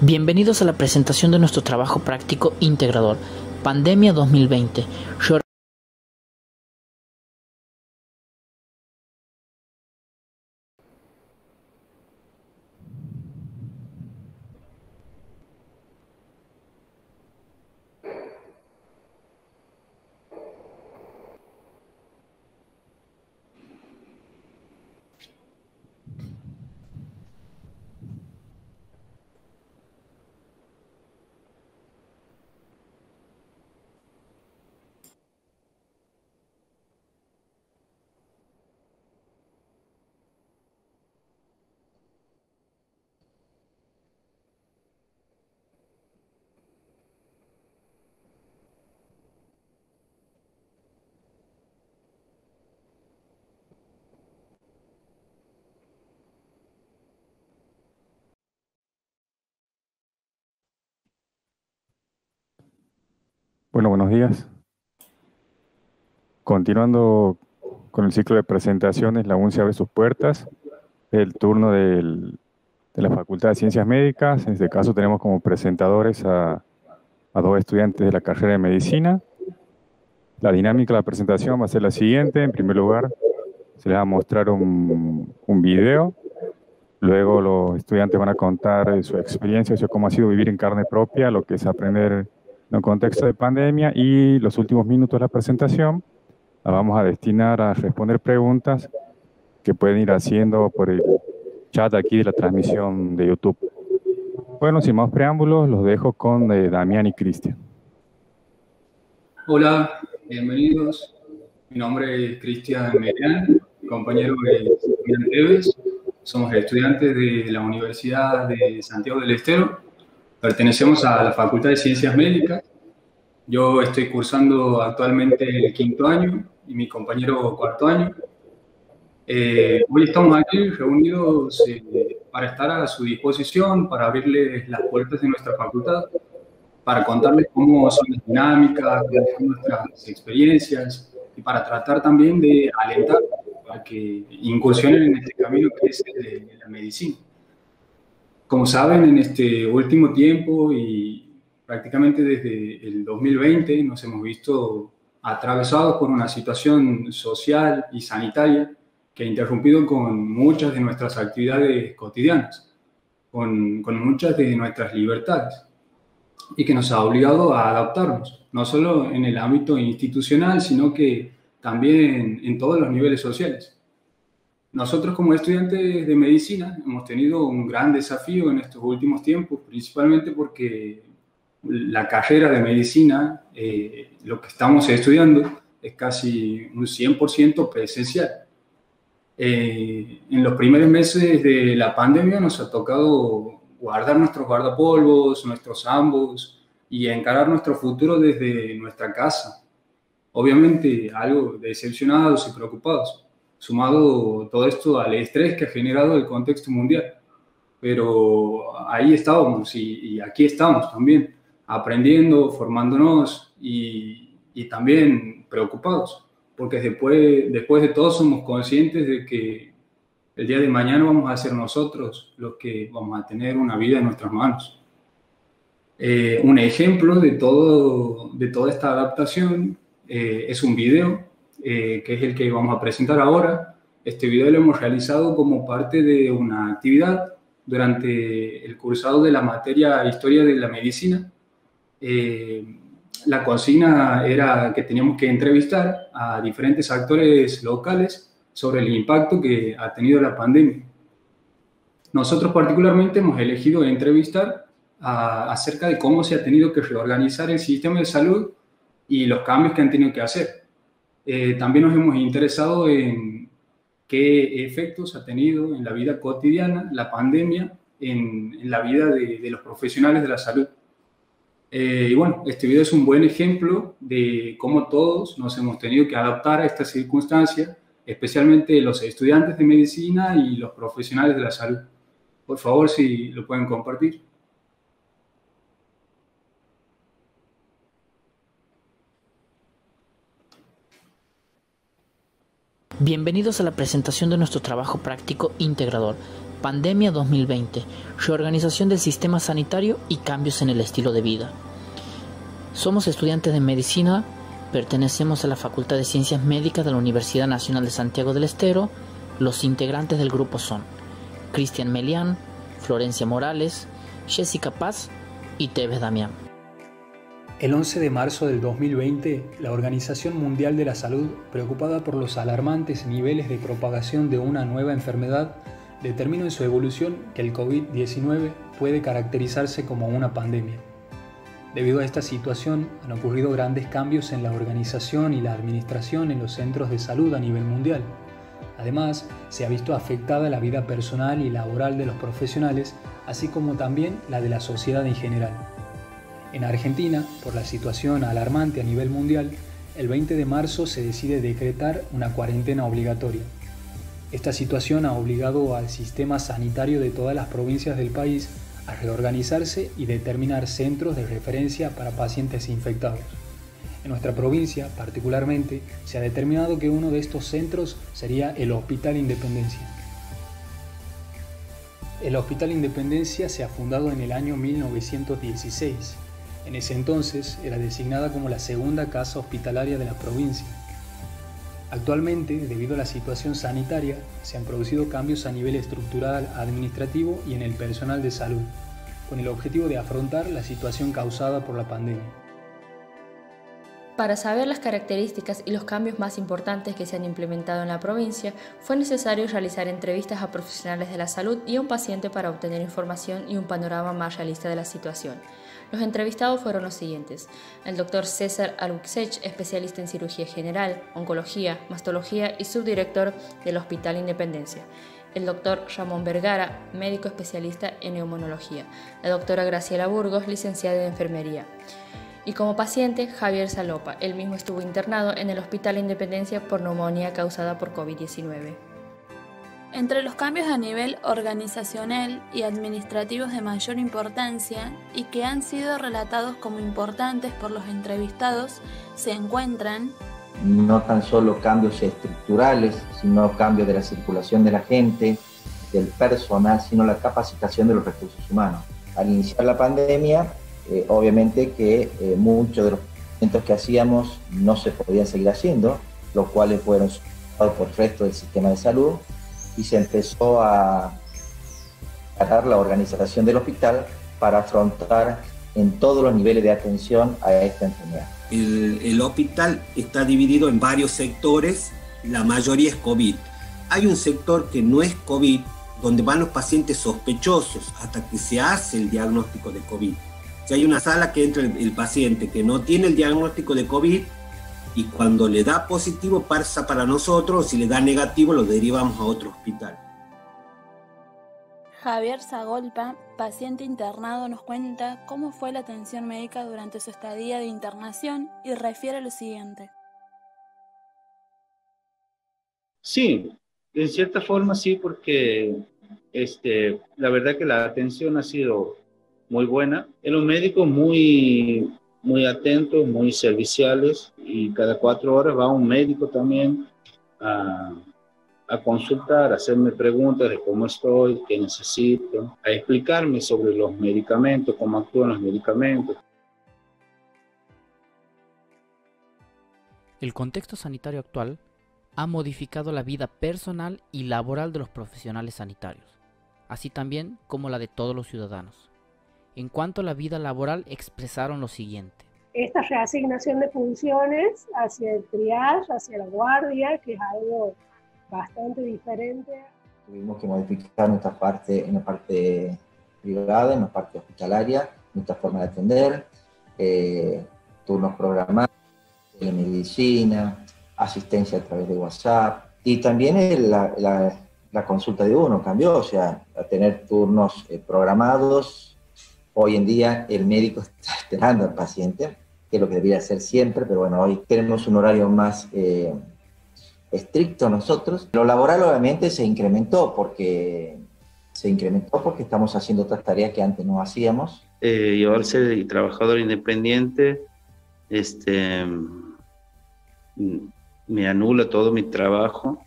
Bienvenidos a la presentación de nuestro trabajo práctico integrador, Pandemia 2020. Bueno, buenos días. Continuando con el ciclo de presentaciones, la UNCE abre sus puertas. El turno de la Facultad de Ciencias Médicas. En este caso tenemos como presentadores a, a, dos estudiantes de la carrera de Medicina. La dinámica de la presentación va a ser la siguiente. En primer lugar, se les va a mostrar un, un video. Luego los estudiantes van a contar su experiencia, o cómo ha sido vivir en carne propia, lo que es aprender en contexto de pandemia y los últimos minutos de la presentación la vamos a destinar a responder preguntas que pueden ir haciendo por el chat aquí de la transmisión de YouTube. Bueno, sin más preámbulos, los dejo con eh, Damián y Cristian. Hola, bienvenidos. Mi nombre es Cristian Merian, compañero de Cristian. Somos estudiantes de la Universidad de Santiago del Estero Pertenecemos a la Facultad de Ciencias Médicas. Yo estoy cursando actualmente el quinto año y mi compañero cuarto año. Eh, hoy estamos aquí reunidos eh, para estar a su disposición, para abrirles las puertas de nuestra facultad, para contarles cómo son las dinámicas, cuáles son nuestras experiencias y para tratar también de alentar a que incursionen en este camino que es el de la medicina. Como saben, en este último tiempo y prácticamente desde el 2020 nos hemos visto atravesados por una situación social y sanitaria que ha interrumpido con muchas de nuestras actividades cotidianas, con, con muchas de nuestras libertades y que nos ha obligado a adaptarnos, no solo en el ámbito institucional, sino que también en todos los niveles sociales. Nosotros como estudiantes de medicina hemos tenido un gran desafío en estos últimos tiempos, principalmente porque la carrera de medicina, eh, lo que estamos estudiando, es casi un 100% presencial. Eh, en los primeros meses de la pandemia nos ha tocado guardar nuestros guardapolvos, nuestros ambos y encarar nuestro futuro desde nuestra casa. Obviamente algo decepcionados y preocupados sumado todo esto al estrés que ha generado el contexto mundial. Pero ahí estábamos y, aquí estamos también, aprendiendo, formándonos y, también preocupados, porque después, después de todo somos conscientes de que el día de mañana vamos a ser nosotros los que vamos a tener una vida en nuestras manos. Eh, un ejemplo de, todo, de toda esta adaptación eh, es un video eh, que es el que vamos a presentar ahora. Este video lo hemos realizado como parte de una actividad durante el cursado de la materia Historia de la Medicina. Eh, la consigna era que teníamos que entrevistar a diferentes actores locales sobre el impacto que ha tenido la pandemia. Nosotros particularmente hemos elegido entrevistar acerca de cómo se ha tenido que reorganizar el sistema de salud y los cambios que han tenido que hacer. Eh, también nos hemos interesado en qué efectos ha tenido en la vida cotidiana la pandemia en, la vida de, los profesionales de la salud. Eh, y bueno, este video es un buen ejemplo de cómo todos nos hemos tenido que adaptar a esta circunstancia, especialmente los estudiantes de medicina y los profesionales de la salud. Por favor, si lo pueden compartir. Bienvenidos a la presentación de nuestro trabajo práctico integrador, Pandemia 2020, reorganización del sistema sanitario y cambios en el estilo de vida. Somos estudiantes de medicina, pertenecemos a la Facultad de Ciencias Médicas de la Universidad Nacional de Santiago del Estero. Los integrantes del grupo son Cristian Melián, Florencia Morales, Jessica Paz y Tevez Damián. El 11 de marzo del 2020, la Organización Mundial de la Salud, preocupada por los alarmantes niveles de propagación de una nueva enfermedad, determinó en su evolución que el COVID-19 puede caracterizarse como una pandemia. Debido a esta situación han ocurrido grandes cambios en la organización y la administración en los centros de salud a nivel mundial. Además, se ha visto afectada la vida personal y laboral de los profesionales, así como también la de la sociedad en general. En Argentina, por la situación alarmante a nivel mundial, el 20 de marzo se decide decretar una cuarentena obligatoria. Esta situación ha obligado al sistema sanitario de todas las provincias del país a reorganizarse y determinar centros de referencia para pacientes infectados. En nuestra provincia, particularmente, se ha determinado que uno de estos centros sería el Hospital Independencia. El Hospital Independencia se ha fundado en el año 1916. En ese entonces era designada como la segunda casa hospitalaria de la provincia Actualmente, debido a la situación sanitaria, se han producido cambios a nivel estructural, administrativo y en el personal de salud, con el objetivo de afrontar la situación causada por la pandemia. Para saber las características y los cambios más importantes que se han implementado en la provincia, fue necesario realizar entrevistas a profesionales de la salud y a un paciente para obtener información y un panorama más realista de la situación. Los entrevistados fueron los siguientes. El doctor César Aluxech, especialista en cirugía general, oncología, mastología y subdirector del Hospital Independencia. El doctor Ramón Vergara, médico especialista en neumonología. La doctora Graciela Burgos, licenciada en enfermería. Y como paciente, Javier Salopa. Él mismo estuvo internado en el Hospital Independencia por neumonía causada por COVID-19. Entre los cambios a nivel organizacional y administrativos de mayor importancia y que han sido relatados como importantes por los entrevistados se encuentran no tan solo cambios estructurales, sino cambios de la circulación de la gente, del personal, sino la capacitación de los recursos humanos. Al iniciar la pandemia, eh, obviamente que eh, muchos de los eventos que hacíamos no se podían seguir haciendo, los cuales fueron por el resto del sistema de salud y se empezó a dar la organización del hospital para afrontar en todos los niveles de atención a esta enfermedad. El, el, hospital está dividido en varios sectores, la mayoría es COVID. Hay un sector que no es COVID, donde van los pacientes sospechosos hasta que se hace el diagnóstico de COVID. Si hay una sala que entra el, el paciente que no tiene el diagnóstico de COVID, y cuando le da positivo pasa para nosotros, si le da negativo lo derivamos a otro hospital. Javier Zagolpa, paciente internado, nos cuenta cómo fue la atención médica durante su estadía de internación y refiere lo siguiente. Sí, en cierta forma sí, porque este, la verdad que la atención ha sido muy buena. En los médicos muy muy atentos, muy serviciales y cada cuatro horas va un médico también a, a consultar, a hacerme preguntas de cómo estoy, qué necesito, a explicarme sobre los medicamentos, cómo actúan los medicamentos. El contexto sanitario actual ha modificado la vida personal y laboral de los profesionales sanitarios, así también como la de todos los ciudadanos. En cuanto a la vida laboral, expresaron lo siguiente. Esta reasignación de funciones hacia el triage, hacia la guardia, que es algo bastante diferente. Tuvimos que modificar nuestra parte en la parte privada, en la parte hospitalaria, nuestra forma de atender, eh, turnos programados, telemedicina, asistencia a través de WhatsApp y también la, la, la consulta de uno cambió, o sea, a tener turnos eh, programados Hoy en día el médico está esperando al paciente, que es lo que debería hacer siempre, pero bueno, hoy tenemos un horario más eh, estricto nosotros. Lo laboral obviamente se incrementó porque se incrementó porque estamos haciendo otras tareas que antes no hacíamos. Eh, yo al ser trabajador independiente, este, me anula todo mi trabajo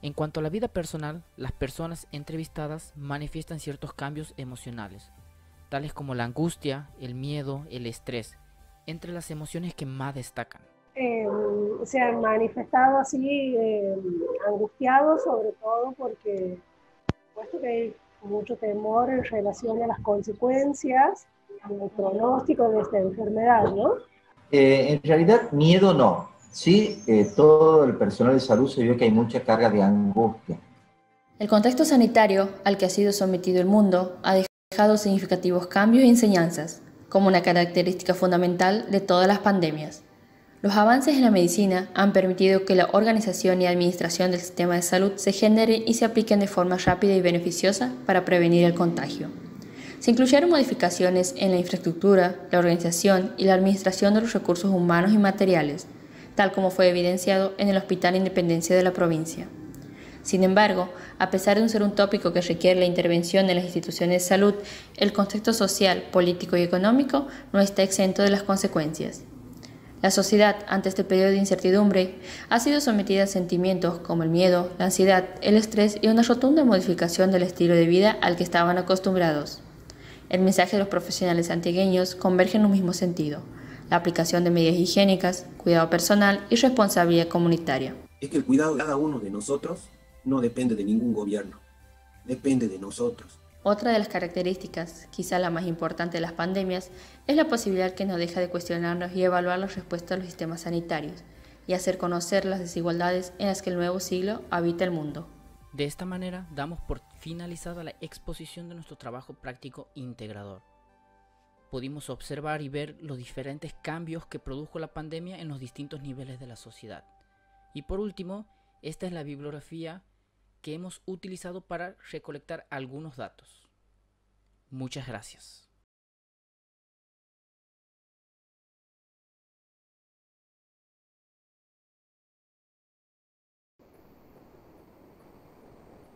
En cuanto a la vida personal, las personas entrevistadas manifiestan ciertos cambios emocionales, tales como la angustia, el miedo, el estrés, entre las emociones que más destacan. Eh, se han manifestado así eh, angustiados, sobre todo porque puesto que hay mucho temor en relación a las consecuencias, al pronóstico de esta enfermedad, ¿no? Eh, en realidad, miedo no. Sí, eh, todo el personal de salud se vio que hay mucha carga de angustia. El contexto sanitario al que ha sido sometido el mundo ha dejado significativos cambios y enseñanzas, como una característica fundamental de todas las pandemias. Los avances en la medicina han permitido que la organización y administración del sistema de salud se generen y se apliquen de forma rápida y beneficiosa para prevenir el contagio. Se incluyeron modificaciones en la infraestructura, la organización y la administración de los recursos humanos y materiales, tal como fue evidenciado en el Hospital Independencia de la provincia. Sin embargo, a pesar de ser un tópico que requiere la intervención de las instituciones de salud, el contexto social, político y económico no está exento de las consecuencias. La sociedad, ante este periodo de incertidumbre, ha sido sometida a sentimientos como el miedo, la ansiedad, el estrés y una rotunda modificación del estilo de vida al que estaban acostumbrados. El mensaje de los profesionales antigueños converge en un mismo sentido, la aplicación de medidas higiénicas, cuidado personal y responsabilidad comunitaria. Es que el cuidado de cada uno de nosotros no depende de ningún gobierno, depende de nosotros. Otra de las características, quizá la más importante de las pandemias, es la posibilidad que nos deja de cuestionarnos y evaluar las respuestas a los sistemas sanitarios y hacer conocer las desigualdades en las que el nuevo siglo habita el mundo. De esta manera damos por finalizada la exposición de nuestro trabajo práctico integrador. Pudimos observar y ver los diferentes cambios que produjo la pandemia en los distintos niveles de la sociedad. Y por último, esta es la bibliografía que hemos utilizado para recolectar algunos datos. Muchas gracias.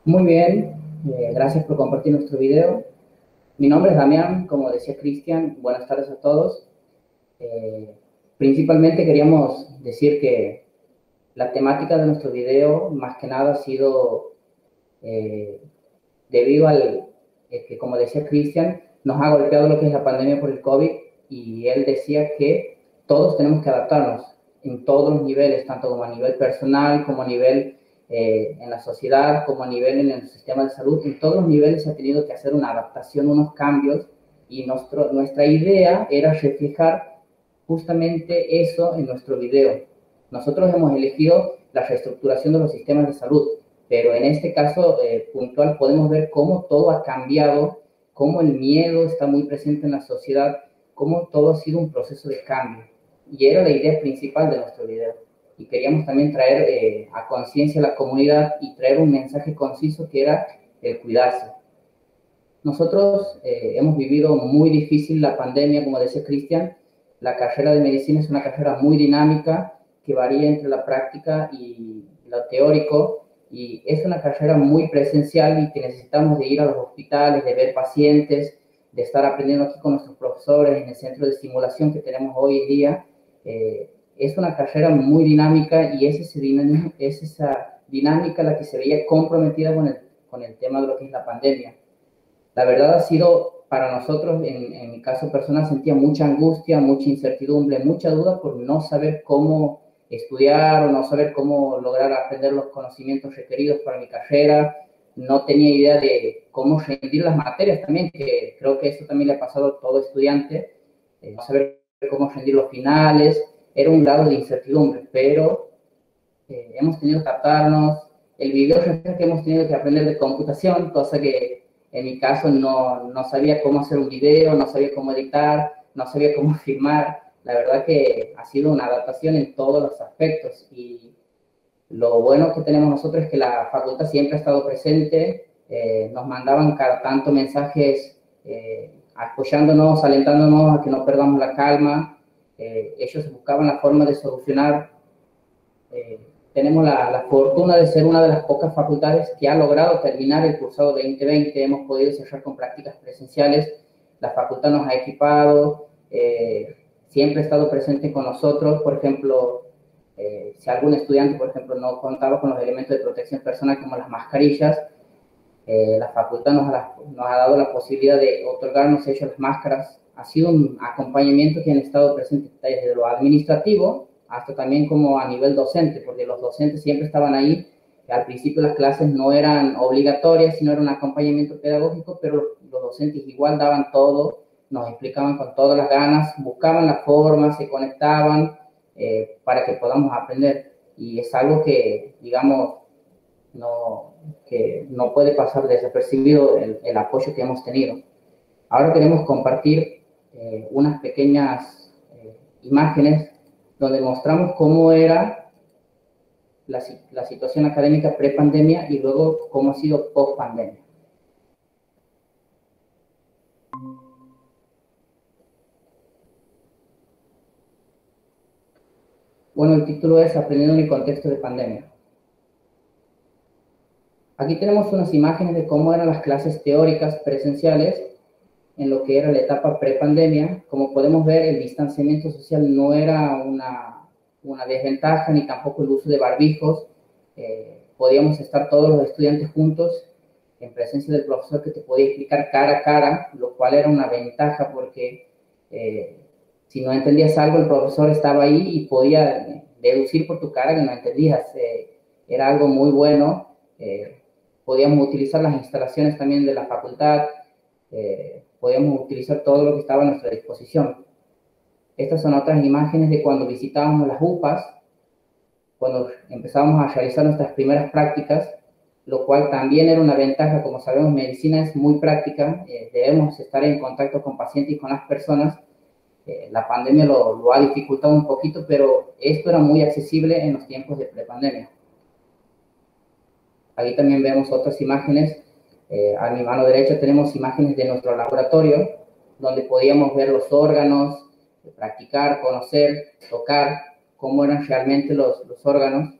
Muy bien, eh, gracias por compartir nuestro video. Mi nombre es Damián, como decía Cristian, buenas tardes a todos. Eh, principalmente queríamos decir que la temática de nuestro video más que nada ha sido eh, debido al que, como decía Cristian, nos ha golpeado lo que es la pandemia por el COVID y él decía que todos tenemos que adaptarnos en todos los niveles, tanto como a nivel personal, como a nivel eh, en la sociedad, como a nivel en el sistema de salud. En todos los niveles se ha tenido que hacer una adaptación, unos cambios y nuestro, nuestra idea era reflejar justamente eso en nuestro video. Nosotros hemos elegido la reestructuración de los sistemas de salud, pero en este caso eh, puntual podemos ver cómo todo ha cambiado, cómo el miedo está muy presente en la sociedad, cómo todo ha sido un proceso de cambio. Y era la idea principal de nuestro video. Y queríamos también traer eh, a conciencia a la comunidad y traer un mensaje conciso que era el cuidarse. Nosotros eh, hemos vivido muy difícil la pandemia, como decía Cristian. La carrera de medicina es una carrera muy dinámica que varía entre la práctica y lo teórico y es una carrera muy presencial y que necesitamos de ir a los hospitales, de ver pacientes, de estar aprendiendo aquí con nuestros profesores en el centro de estimulación que tenemos hoy en día. Eh, es una carrera muy dinámica y es, ese es esa dinámica la que se veía comprometida con el, con el tema de lo que es la pandemia. La verdad ha sido para nosotros, en, en mi caso personal, sentía mucha angustia, mucha incertidumbre, mucha duda por no saber cómo estudiar o no saber cómo lograr aprender los conocimientos requeridos para mi carrera, no tenía idea de cómo rendir las materias también, que creo que eso también le ha pasado a todo estudiante, eh, no saber cómo rendir los finales, era un grado de incertidumbre, pero eh, hemos tenido que adaptarnos, el video que hemos tenido que aprender de computación, cosa que en mi caso no, no sabía cómo hacer un video, no sabía cómo editar, no sabía cómo filmar, la verdad que ha sido una adaptación en todos los aspectos y lo bueno que tenemos nosotros es que la facultad siempre ha estado presente, eh, nos mandaban cada tanto mensajes eh, apoyándonos, alentándonos a que no perdamos la calma, eh, ellos buscaban la forma de solucionar. tenemos la, la, fortuna de ser una de las pocas facultades que ha logrado terminar el cursado 2020, hemos podido cerrar con prácticas presenciales, la facultad nos ha equipado, siempre ha estado presente con nosotros. Por ejemplo, Eh, si algún estudiante, por ejemplo, no contaba con los elementos de protección personal como las mascarillas, eh, la facultad nos ha, nos ha, dado la posibilidad de otorgarnos ellos las máscaras. Ha sido un acompañamiento que han estado presentes desde lo administrativo hasta también como a nivel docente, porque los docentes siempre estaban ahí. Al principio las clases no eran obligatorias, sino era un acompañamiento pedagógico, pero los docentes igual daban todo, nos explicaban con todas las ganas, buscaban la forma, se conectaban eh, para que podamos aprender. Y es algo que, digamos, no, que no puede pasar desapercibido el, el apoyo que hemos tenido. Ahora queremos compartir eh, unas pequeñas eh, imágenes donde mostramos cómo era la, la situación académica pre-pandemia y luego cómo ha sido post-pandemia. Bueno, el título es Aprendiendo en el contexto de pandemia. Aquí tenemos unas imágenes de cómo eran las clases teóricas presenciales en lo que era la etapa prepandemia. Como podemos ver, el distanciamiento social no era una, una desventaja ni tampoco el uso de barbijos. Eh, podíamos estar todos los estudiantes juntos en presencia del profesor que te podía explicar cara a cara, lo cual era una ventaja porque eh, si no entendías algo, el profesor estaba ahí y podía deducir por tu cara que no entendías. Eh, era algo muy bueno. Eh, podíamos utilizar las instalaciones también de la facultad, eh, podíamos utilizar todo lo que estaba a nuestra disposición. Estas son otras imágenes de cuando visitábamos las UPAs, cuando empezábamos a realizar nuestras primeras prácticas, lo cual también era una ventaja, como sabemos, medicina es muy práctica, debemos estar en contacto con pacientes y con las personas, eh, la pandemia lo, ha dificultado un poquito, pero esto era muy accesible en los tiempos de prepandemia. Aquí también vemos otras imágenes. Eh, a mi mano derecha tenemos imágenes de nuestro laboratorio, donde podíamos ver los órganos, practicar, conocer, tocar cómo eran realmente los, los órganos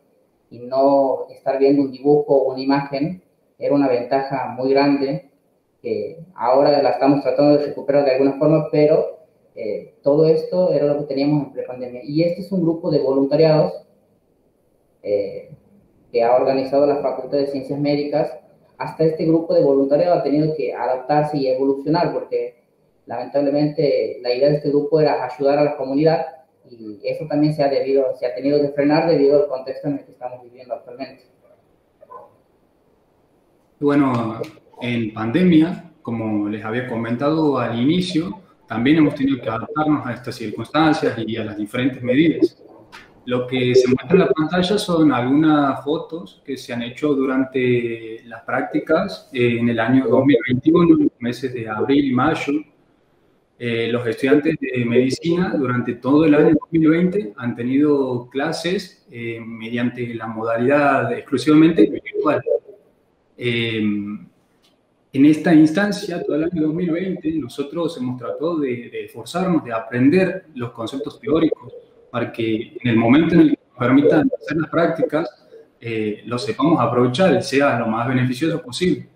y no estar viendo un dibujo o una imagen. Era una ventaja muy grande que ahora la estamos tratando de recuperar de alguna forma, pero eh, todo esto era lo que teníamos en prepandemia. Y este es un grupo de voluntariados eh, que ha organizado la Facultad de Ciencias Médicas. Hasta este grupo de voluntariado ha tenido que adaptarse y evolucionar porque lamentablemente la idea de este grupo era ayudar a la comunidad y eso también se ha, debido, se ha tenido que frenar debido al contexto en el que estamos viviendo actualmente. Bueno, en pandemia, como les había comentado al inicio, también hemos tenido que adaptarnos a estas circunstancias y a las diferentes medidas. Lo que se muestra en la pantalla son algunas fotos que se han hecho durante las prácticas en el año 2021, en los meses de abril y mayo. Eh, los estudiantes de medicina durante todo el año 2020 han tenido clases eh, mediante la modalidad exclusivamente virtual. En esta instancia, todo el año 2020, nosotros hemos tratado de, esforzarnos, de aprender los conceptos teóricos para que en el momento en el que nos permitan hacer las prácticas, eh, lo sepamos aprovechar, sea lo más beneficioso posible.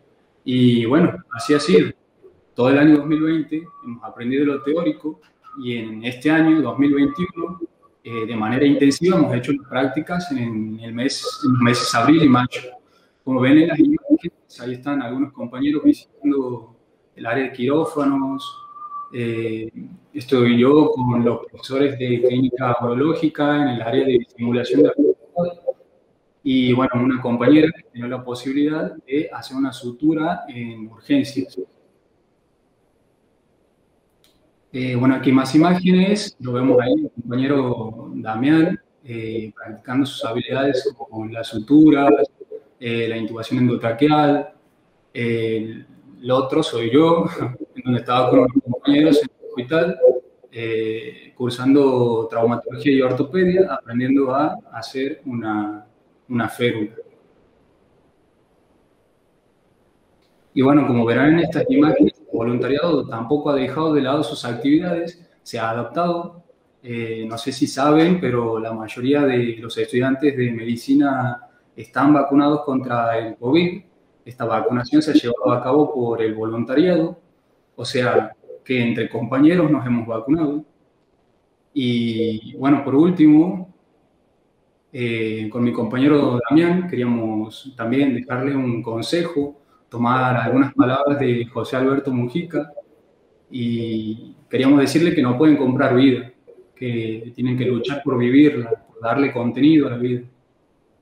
Y bueno, así ha sido. Todo el año 2020 hemos aprendido lo teórico y en este año 2021, eh, de manera intensiva, hemos hecho las prácticas en, el mes, en los meses abril y mayo. Como ven en las imágenes, ahí están algunos compañeros visitando el área de quirófanos. Eh, estoy yo con los profesores de clínica biológica en el área de simulación de y bueno, una compañera que tiene la posibilidad de hacer una sutura en urgencias. Eh, bueno, aquí más imágenes, lo vemos ahí, el compañero Damián eh, practicando sus habilidades con la sutura, eh, la intubación endotraqueal. el otro soy yo, donde estaba con mis compañeros en el hospital, eh, cursando traumatología y ortopedia, aprendiendo a hacer una, una férula. Y bueno, como verán en estas imágenes, el voluntariado tampoco ha dejado de lado sus actividades, se ha adaptado. Eh, no sé si saben, pero la mayoría de los estudiantes de medicina están vacunados contra el COVID. Esta vacunación se ha llevado a cabo por el voluntariado, o sea que entre compañeros nos hemos vacunado. Y bueno, por último, Eh, con mi compañero Damián queríamos también dejarle un consejo, tomar algunas palabras de José Alberto Mujica y queríamos decirle que no pueden comprar vida, que tienen que luchar por vivirla, por darle contenido a la vida.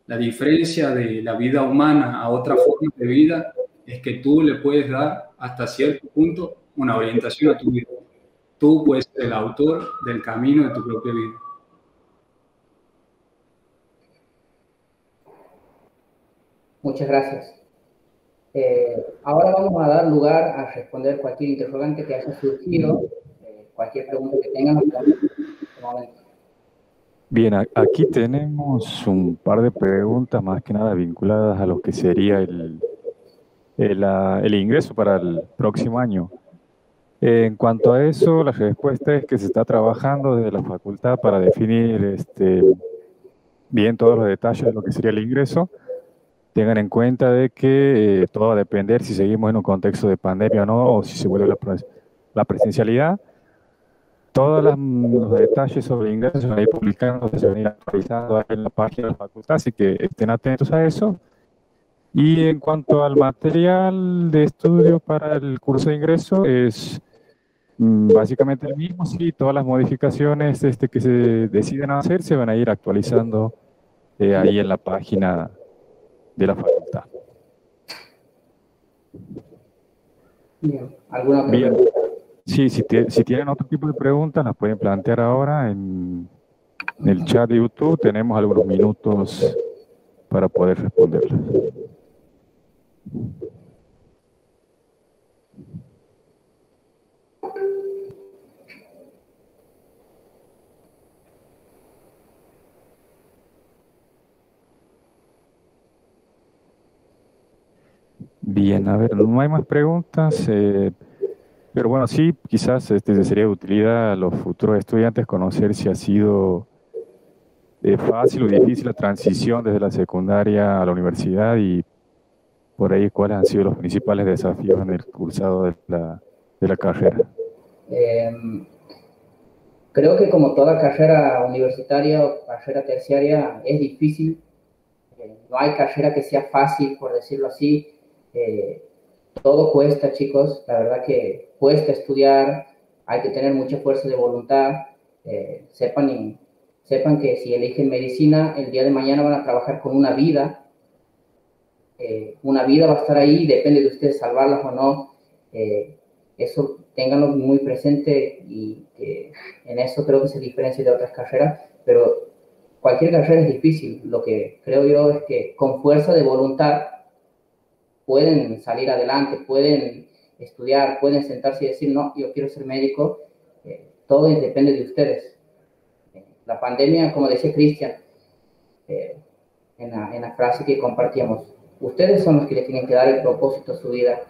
La diferencia de la vida humana a otra forma de vida es que tú le puedes dar hasta cierto punto una orientación a tu vida. Tú puedes ser el autor del camino de tu propia vida. Muchas gracias. Eh, ahora vamos a dar lugar a responder cualquier interrogante que haya surgido, eh, cualquier pregunta que tengan. Bien, aquí tenemos un par de preguntas más que nada vinculadas a lo que sería el, el, ingreso para el próximo año. En cuanto a eso, la respuesta es que se está trabajando desde la facultad para definir este, bien todos los detalles de lo que sería el ingreso. Tengan en cuenta de que eh, todo va a depender si seguimos en un contexto de pandemia o no, o si se vuelve la, la presencialidad. Todos los detalles sobre el ingreso se van a ir publicando, se van a ir actualizando en la página de la facultad, así que estén atentos a eso. Y en cuanto al material de estudio para el curso de ingreso, es mm, básicamente el mismo, sí, todas las modificaciones este, que se deciden hacer se van a ir actualizando eh, ahí en la página de la facultad. Bien, ¿alguna pregunta? Sí, si, si, tienen otro tipo de preguntas, las pueden plantear ahora en, el chat de YouTube. Tenemos algunos minutos para poder responderlas. Bien, a ver, no hay más preguntas, eh, pero bueno, sí, quizás este, sería de utilidad a los futuros estudiantes conocer si ha sido eh, fácil o difícil la transición desde la secundaria a la universidad y por ahí cuáles han sido los principales desafíos en el cursado de la, de la carrera. Em, creo que como toda carrera universitaria o carrera terciaria es difícil. Eh, no hay carrera que sea fácil, por decirlo así. Eh, todo cuesta, chicos. La verdad que cuesta estudiar. Hay que tener mucha fuerza de voluntad. Eh, sepan, sepan que si eligen medicina, el día de mañana van a trabajar con una vida eh, una vida va a estar ahí, depende de ustedes salvarlas o no. Eh, eso ténganlo muy presente y en eso creo que se diferencia de otras carreras, pero cualquier carrera es difícil. Lo que creo yo es que con fuerza de voluntad pueden salir adelante, pueden estudiar, pueden sentarse y decir, no, yo quiero ser médico. Eh, todo depende de ustedes. La pandemia, como decía Cristian, en la frase que compartíamos, Ustedes son los que le tienen que dar el propósito a su vida.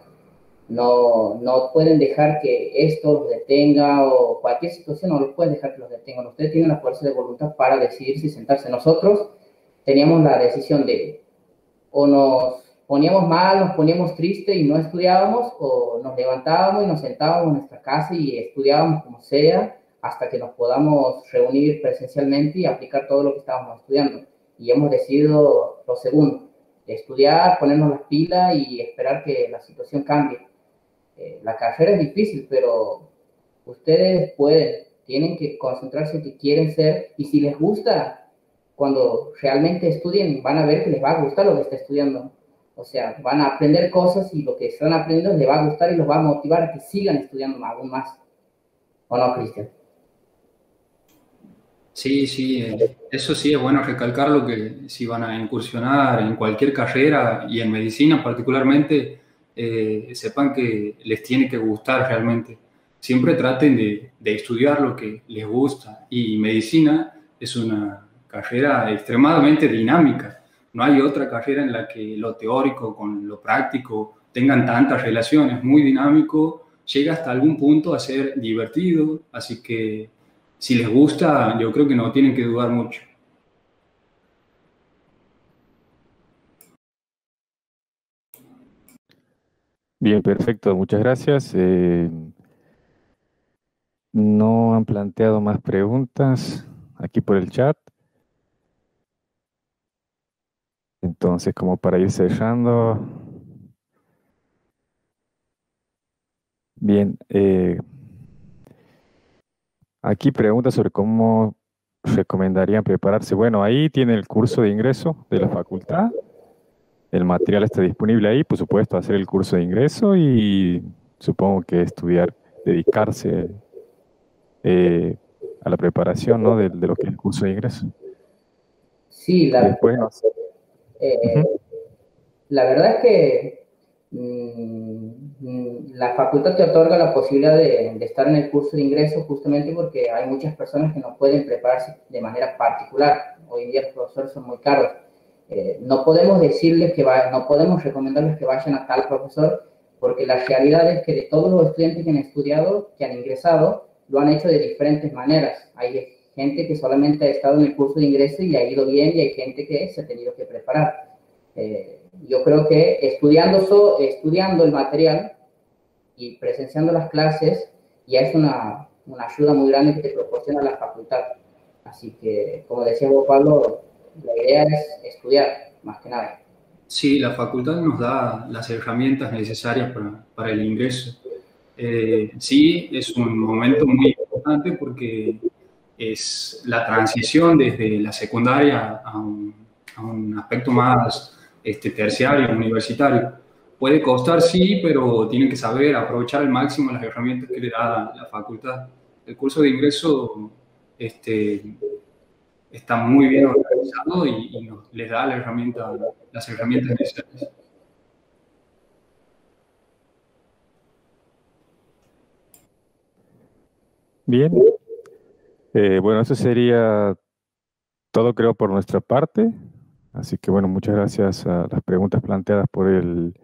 No, no pueden dejar que esto los detenga o cualquier situación no los pueden dejar que los detengan. Ustedes tienen la fuerza de voluntad para decidir si sentarse. Nosotros teníamos la decisión de o nos poníamos mal, nos poníamos tristes y no estudiábamos, o nos levantábamos y nos sentábamos en nuestra casa y estudiábamos como sea hasta que nos podamos reunir presencialmente y aplicar todo lo que estábamos estudiando. Y hemos decidido lo segundo estudiar, ponernos las pilas y esperar que la situación cambie. Eh, la carrera es difícil, pero ustedes pueden, tienen que concentrarse en que quieren ser y si les gusta, cuando realmente estudien, van a ver que les va a gustar lo que está estudiando. O sea, van a aprender cosas y lo que están aprendiendo les va a gustar y los va a motivar a que sigan estudiando aún más. ¿O no, Cristian? Sí, sí, eso sí es bueno recalcarlo que si van a incursionar en cualquier carrera y en medicina particularmente, eh, sepan que les tiene que gustar realmente. Siempre traten de, de, estudiar lo que les gusta y medicina es una carrera extremadamente dinámica. No hay otra carrera en la que lo teórico con lo práctico tengan tantas relaciones, muy dinámico, llega hasta algún punto a ser divertido, así que si les gusta, yo creo que no tienen que dudar mucho. Bien, perfecto, muchas gracias. Eh, no han planteado más preguntas aquí por el chat. Entonces, como para ir cerrando. Bien, eh, aquí pregunta sobre cómo recomendarían prepararse. Bueno, ahí tiene el curso de ingreso de la facultad. El material está disponible ahí, por supuesto, hacer el curso de ingreso y supongo que estudiar, dedicarse eh, a la preparación ¿no? de, lo que es el curso de ingreso. Sí, la, eh, la verdad es que mm, la facultad te otorga la posibilidad de, estar en el curso de ingreso justamente porque hay muchas personas que no pueden prepararse de manera particular. Hoy en día los profesores son muy caros. Eh, no podemos decirles que vayan, no podemos recomendarles que vayan a tal profesor porque la realidad es que de todos los estudiantes que han estudiado, que han ingresado, lo han hecho de diferentes maneras. Hay gente que solamente ha estado en el curso de ingreso y ha ido bien y hay gente que se ha tenido que preparar. Eh, yo creo que estudiando, estudiando el material y presenciando las clases ya es una, una, ayuda muy grande que te proporciona la facultad. Así que, como decía vos, Pablo, la idea es estudiar, más que nada. Sí, la facultad nos da las herramientas necesarias para, para el ingreso. Eh, sí, es un momento muy importante porque es la transición desde la secundaria a un, a un aspecto más este, terciario, universitario. Puede costar, sí, pero tienen que saber aprovechar al máximo las herramientas que le da la, facultad. El curso de ingreso este, está muy bien organizado y, les da la herramienta, las herramientas necesarias. Bien. Eh, bueno, eso sería todo creo por nuestra parte. Así que bueno, muchas gracias a las preguntas planteadas por el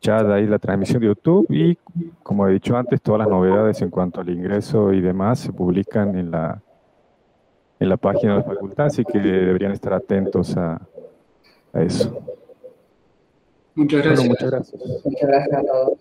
chat ahí, la transmisión de YouTube y como he dicho antes, todas las novedades en cuanto al ingreso y demás se publican en la, en la página de la facultad, así que deberían estar atentos a, a eso. Muchas gracias. muchas gracias. Muchas gracias a todos.